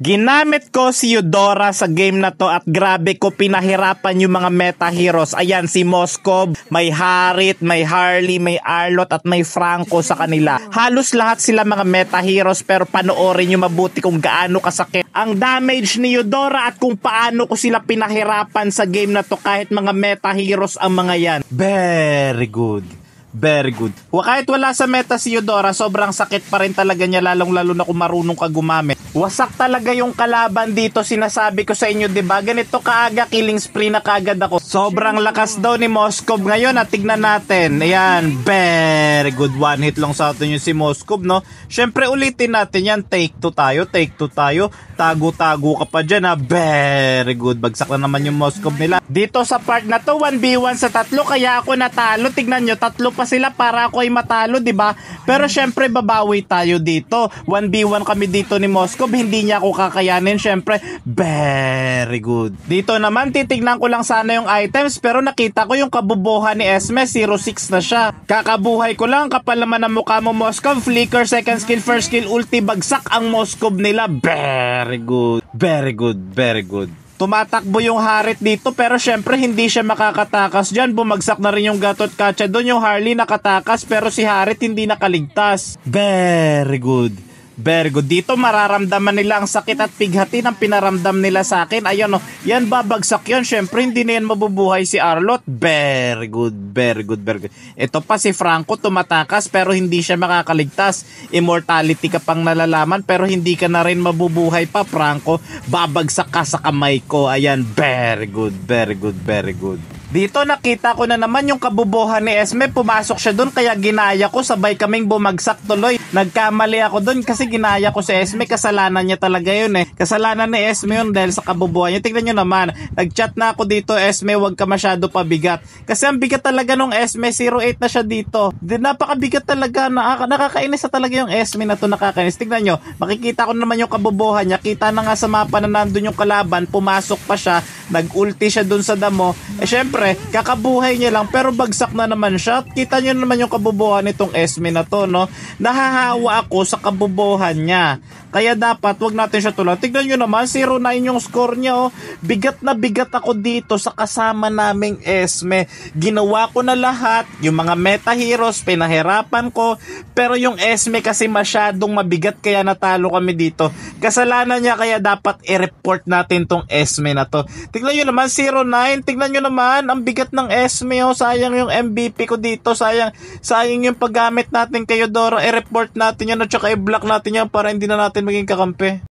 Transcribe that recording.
Ginamit ko si Eudora sa game na to at grabe ko pinahirapan yung mga meta heroes. Ayan si Moskov, may Harit, may Harley, may Arlot at may Franco sa kanila. Halos lahat sila mga meta heroes pero panoorin nyo mabuti kung gaano kasakit ang damage ni Eudora at kung paano ko sila pinahirapan sa game na to kahit mga meta heroes ang mga yan. Very good. Very good. Kahit wala sa meta si Eudora, sobrang sakit pa rin talaga niya lalong lalo na kung marunong ka gumamit. Wasak talaga yung kalaban dito, sinasabi ko sa inyo, 'di ba? Ganito kaaga killing spree na kagad ako. Sobrang lakas daw ni Moskov ngayon at tignan natin. Ayan, very good one hit lang sa atin yung si Moskov, no? Syempre ulitin natin yan, take two tayo, take two tayo. Tago-tago ka pa dyan, ha? Very good. Bagsak na naman yung Moskov nila. Dito sa part na to, 1v1 sa tatlo, kaya ako natalo. Tignan nyo, tatlo pa sila para ako ay matalo, di ba? Pero syempre babawi tayo dito. 1v1 kami dito ni Moskov, hindi niya ako kakayanin. Syempre, very good. Dito naman, titignan ko lang sana yung items, pero nakita ko yung kabubuhan ni Esme, 06 na siya. Kakabuhay ko lang, kapal naman ang mukha mo Moskov, flicker, second skill, first skill, ulti, bagsak ang Moskov nila. Very good. Very good, very good. Tumatakbo yung Harit dito pero syempre hindi siya makakatakas dyan. Bumagsak na rin yung Gatot Kacha doon. Yung Harley nakatakas pero si Harit hindi nakaligtas. Very good. Very good. Dito mararamdaman nila ang sakit at pighati ng pinaramdam nila sa akin. Ayun, no. Yan babagsak yan. Syempre, hindi na yan mabubuhay si Arlot. Very good. Very good. Very good. Ito pa si Franco tumatakas pero hindi siya makakaligtas. Immortality ka pang nalalaman pero hindi ka na rin mabubuhay pa, Franco. Babagsak ka sa kamay ko. Ayan. Very good. Very good. Very good. Dito nakita ko na naman yung kabubuhan ni Esme. Pumasok siya doon kaya ginaya ko. Sabay kaming bumagsak tuloy. Nagkamali ako doon kasi ginaya ko si Esme. Kasalanan niya talaga yun eh. Kasalanan ni Esme yun dahil sa kabubuhan niya. Tignan nyo naman. Nagchat na ako dito Esme. Huwag ka masyado pabigat. Kasi ang bigat talaga nung Esme. 08 na siya dito. Di, napakabigat talaga. Nakaka nakakainis na talaga yung Esme na to. Nakakainis. Tignan nyo. Makikita ko naman yung kabubuhan niya. Kita na nga sa mapa na nandun yung kalaban. Pumasok pa siya. Nag-ulti siya dun sa damo. Eh syempre, kakabuhay niya lang pero bagsak na naman siya. Kita niyo naman yung kabubuhan nitong Esme na to, no? Nahahawa ako sa kabubuhan niya. Kaya dapat wag natin siya tulan. Tignan nyo naman, 0-9 yung score niya. Oh. Bigat na bigat ako dito sa kasama naming Esme. Ginawa ko na lahat. Yung mga meta heroes, pinahirapan ko. Pero yung Esme kasi masyadong mabigat kaya natalo kami dito. Kasalanan niya kaya dapat i-report natin tong Esme na to. Tignan nyo naman, 0-9. Tignan nyo naman, ang bigat ng Esme. Oh. Sayang yung MVP ko dito. Sayang, sayang yung paggamit natin kayo, Dora. I-report natin yan at saka i-block natin yan para hindi na natin maging kakampi.